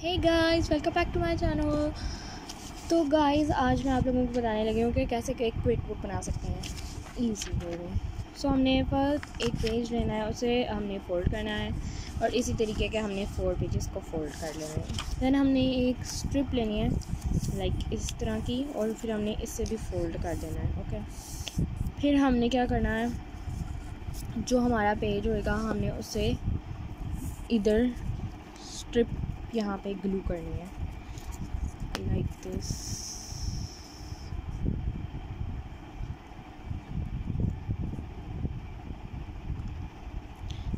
Hey guys welcome back to my channel तो guys आज मैं आप लोगों को बताने लगी हूँ कि कैसे एक क्विक बुक बना सकते हैं। ईजी वे में सो हमने पर एक पेज लेना है, उसे हमने फ़ोल्ड करना है और इसी तरीके के हमने फोर पेजेस को फोल्ड कर लेना है। दैन हमने एक स्ट्रिप लेनी है लाइक इस तरह की और फिर हमने इससे भी फोल्ड कर देना है ओके फिर हमने क्या करना है, जो हमारा पेज होएगा, हमने उसे इधर स्ट्रिप यहाँ पे ग्लू करनी है। लाइक दिस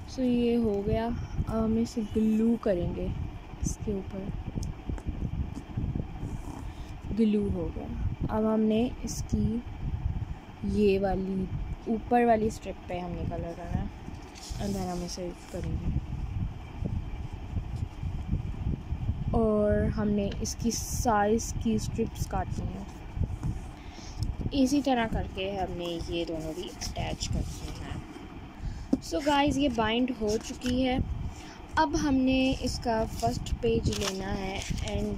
सो ये हो गया। अब हम इसे ग्लू करेंगे। इसके ऊपर। ग्लू हो गया। अब हमने इसकी ये वाली, ऊपर वाली स्ट्रिप पे हमने कलर करना है। एंड देन हम इसे करेंगे। और हमने इसकी साइज़ की स्ट्रिप्स काटनी है। इसी तरह करके हमने ये दोनों भी अटैच करनी हैं। सो गाइस ये बाइंड हो चुकी है। अब हमने इसका फ़र्स्ट पेज लेना है एंड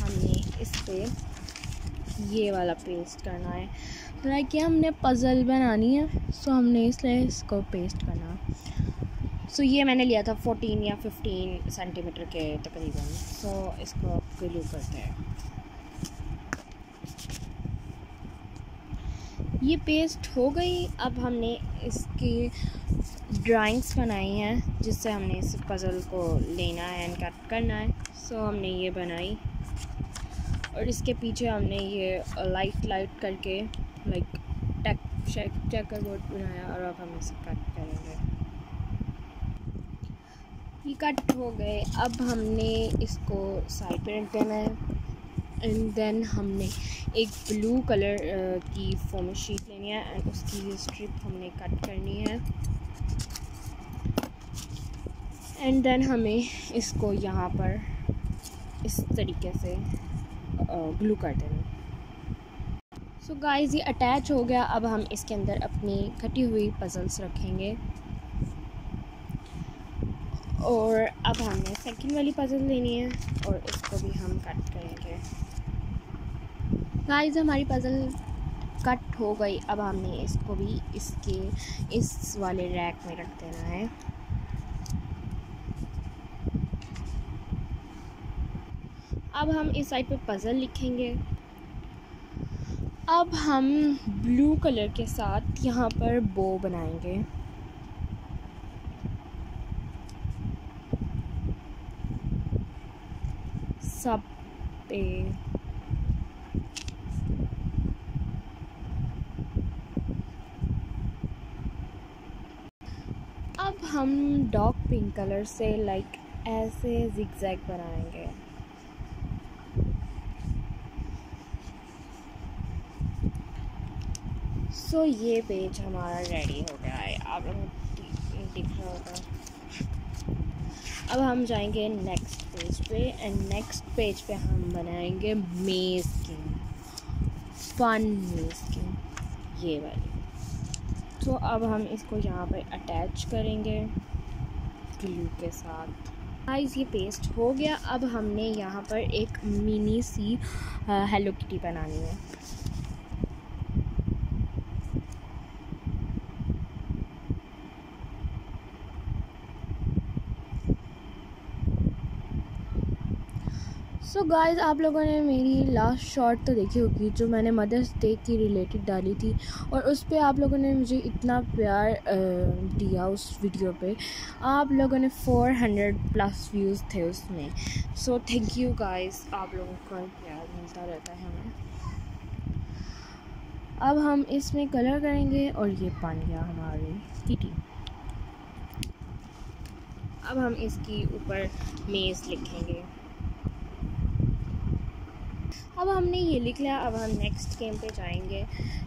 हमने इस पर ये वाला पेस्ट करना है। लाइक ये हमने पज़ल बनानी है सो हमने इसलिए इसको पेस्ट करना सो so, ये मैंने लिया था फोर्टीन या फिफ्टीन सेंटीमीटर के तकरीबन। सो so, इसको ग्लू करते हैं। ये पेस्ट हो गई। अब हमने इसकी ड्राइंग्स बनाई हैं जिससे हमने इस पज़ल को लेना है एंड कट करना है। सो so, हमने ये बनाई। और इसके पीछे हमने ये लाइट लाइट करके लाइक टेक चेकर बोर्ड बनाया और अब हम इसे कट करेंगे। ये कट हो गए, अब हमने इसको साइड पे रख देना है। एंड देन हमने एक ब्लू कलर की फोम शीट लेनी है एंड उसकी स्ट्रिप हमने कट करनी है। एंड देन हमें इसको यहाँ पर इस तरीके से ग्लू कर देना सो गाइस ये अटैच हो गया। अब हम इसके अंदर अपनी कटी हुई पजल्स रखेंगे। और अब हमने सेकंड वाली पजल लेनी है और इसको भी हम कट करेंगे। गाइस हमारी पजल कट हो गई। अब हमने इसको भी इसके, इस वाले रैक में रख देना है। अब हम इस साइड पे पज़ल लिखेंगे। अब हम ब्लू कलर के साथ यहाँ पर बो बनाएँगे। सब पे। अब हम डॉक पिंक कलर से लाइक ऐसे जिगजैग बनाएँगे। सो so, ये पेज हमारा रेडी हो गया है। आप लोग दिख रहा होगा। अब हम जाएँगे नेक्स्ट पेज पे एंड नेक्स्ट पेज पे हम बनाएँगे मेज किंग फन मेज किंग ये वाली। तो अब हम इसको यहाँ पे अटैच करेंगे ग्लू के साथ। गाइस ये पेस्ट हो गया। अब हमने यहाँ पर एक मिनी सी हेलो किटी बनानी है। सो so गाइस आप लोगों ने मेरी लास्ट शॉट तो देखी होगी, जो मैंने मदर्स डे की रिलेटेड डाली थी और उस पर आप लोगों ने मुझे इतना प्यार दिया उस वीडियो पे। आप लोगों ने 400 प्लस व्यूज़ थे उसमें। सो थैंक यू गाइस आप लोगों का प्यार मिलता रहता है हमें। अब हम इसमें कलर करेंगे और ये बन गया हमारी किटी अब हम इसकी ऊपर मेज़ लिखेंगे। अब हमने ये लिख लिया अब हम नेक्स्ट गेम पे जाएँगे।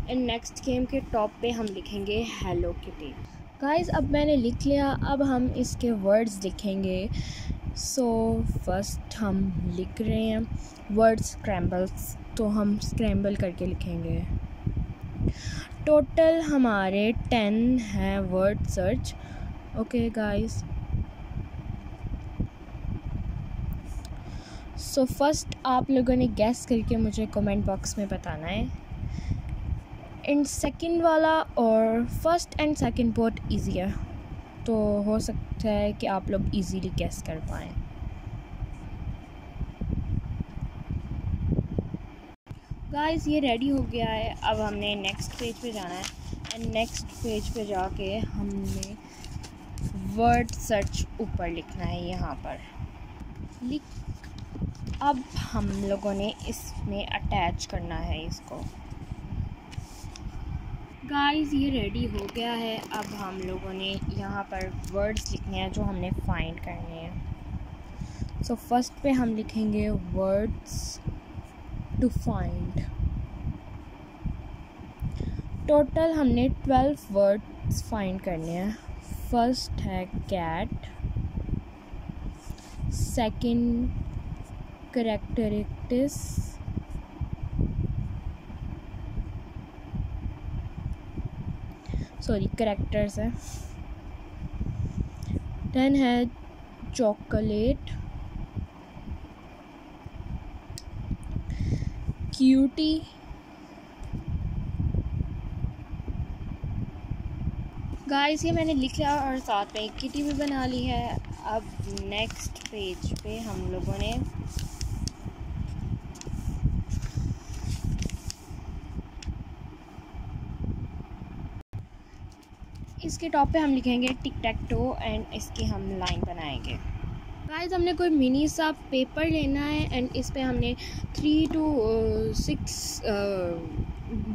एंड नेक्स्ट गेम के टॉप पे हम लिखेंगे हेलो किटी गाइस अब मैंने लिख लिया अब हम इसके वर्ड्स लिखेंगे सो so, फ़र्स्ट हम लिख रहे हैं वर्ड्स स्क्रैम्बल्स तो हम स्क्रैम्बल करके लिखेंगे। टोटल हमारे टेन हैं word search okay guys so so, first आप लोगों ने गैस करके मुझे कमेंट बॉक्स में बताना है। एंड सेकंड वाला और फ़र्स्ट एंड सेकंड बहुत ईजी है तो हो सकता है कि आप लोग इजीली गैस कर पाएँ। गाइस ये रेडी हो गया है। अब हमने नेक्स्ट पेज पे जाना है। एंड नेक्स्ट पेज पे जाके हमने वर्ड सर्च ऊपर लिखना है यहाँ पर। लिख अब हम लोगों ने इसमें अटैच करना है इसको। गाइस ये रेडी हो गया है। अब हम लोगों ने यहाँ पर वर्ड्स लिखने हैं जो हमने फाइंड करने हैं। सो फ़र्स्ट पे हम लिखेंगे वर्ड्स टू फाइंड टोटल हमने ट्वेल्व वर्ड्स फाइंड करने हैं। फ़र्स्ट है cat second characteristics sorry characters है. टेन है चॉकलेट क्यूटी गाइस ये मैंने लिख लिया और साथ में एक किटी भी बना ली है. अब नेक्स्ट पेज पे हम लोगों ने इसके टॉप पे हम लिखेंगे टिक टैक टो एंड इसकी हम लाइन बनाएँगे। गाइस हमने कोई मिनी सा पेपर लेना है एंड इस पर हमने थ्री टू सिक्स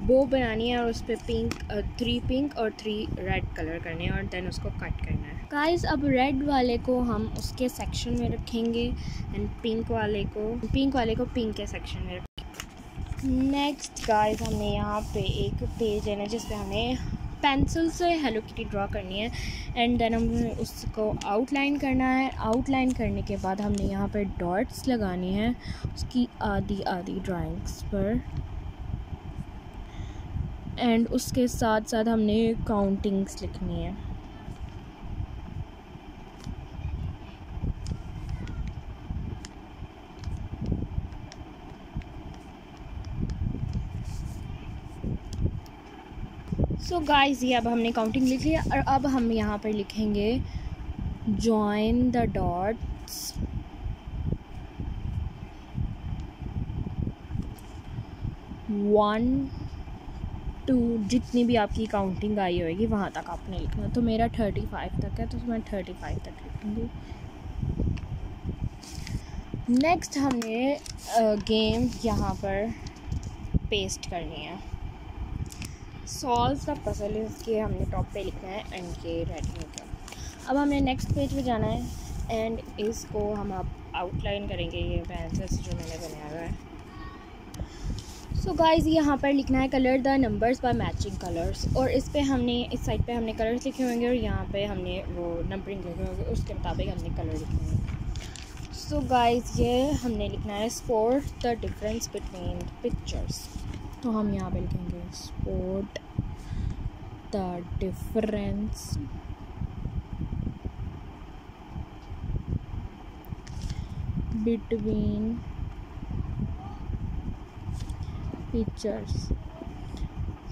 बो बनानी है और उस पर पिंक थ्री पिंक और थ्री रेड कलर करने हैं और देन उसको कट करना है। गाइस अब रेड वाले को हम उसके सेक्शन में रखेंगे एंड पिंक वाले को पिंक वाले को पिंक के सेक्शन में रखेंगे। नेक्स्ट गाइस हमने यहाँ पे एक पेज लेना है जिस पे हमें पेंसिल से हेलो किटी ड्रा करनी है एंड देन हमने उसको आउटलाइन करना है। आउटलाइन करने के बाद हमने यहाँ पर डॉट्स लगानी है, उसकी आधी आधी ड्राइंग्स पर। एंड उसके साथ साथ हमने काउंटिंग्स लिखनी है। सो so गाइस ये अब हमने काउंटिंग लिख लिया और अब हम यहाँ पर लिखेंगे join the dots one two जितनी भी आपकी काउंटिंग आई होगी, वहाँ तक आपने लिखना तो मेरा थर्टी फाइव तक है तो मैं थर्टी फाइव तक लिखूँगी। नेक्स्ट हमने गेम यहाँ पर पेस्ट करनी है। सॉल्व द पजल इसके हमने टॉप पे लिखना है एंड ये रेडी हो गया। अब हमें नेक्स्ट पेज पे जाना है एंड इसको हम आप आउटलाइन करेंगे ये पेंसिल्स जो मैंने बनाया हुआ है। सो so गाइस यहाँ पर लिखना है colour the numbers by matching colours और इस पे हमने, इस साइड पे हमने कलर्स लिखे होंगे और यहाँ पे हमने वो नंबरिंग लिखे होंगे, उसके मुताबिक हमने कलर लिखे होंगे। सो गाइस ये हमने लिखना है spot the difference between pictures तो हम यहाँ पे लिखेंगे spot the difference between pictures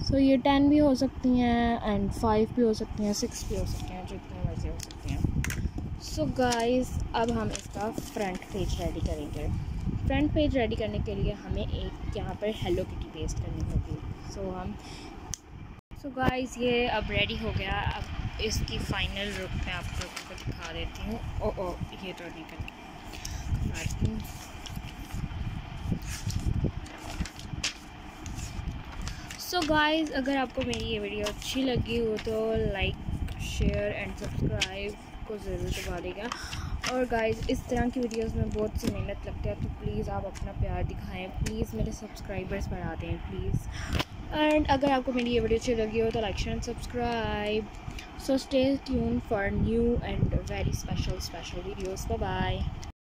so ये टेन भी हो सकती हैं एंड फाइव भी हो सकती हैं सिक्स भी हो सकती हैं, जितनी मर्ज़ी हो सकती हैं। सो गाइस अब हम इसका फ्रंट पेज रेडी करेंगे। फ्रंट पेज रेडी करने के लिए हमें एक यहाँ पर हेलो किटी पेस्ट करनी होगी सो so, हम सो so गाइस ये अब रेडी हो गया। अब इसकी फाइनल लुक मैं आप लोगों को दिखा देती हूँ। ओ ओ ये तो नहीं कर सो गाइस अगर आपको मेरी ये वीडियो अच्छी लगी हो तो लाइक शेयर एंड सब्सक्राइब को ज़रूर दबा देगा। और गाइस इस तरह की वीडियोस में बहुत सी मेहनत लगती है तो प्लीज़ आप अपना प्यार दिखाएँ। प्लीज़ मेरे सब्सक्राइबर्स बढ़ा दें प्लीज़ एंड अगर आपको मेरी ये वीडियो अच्छी लगी हो तो like share and subscribe so stay tune for new and very special special videos bye bye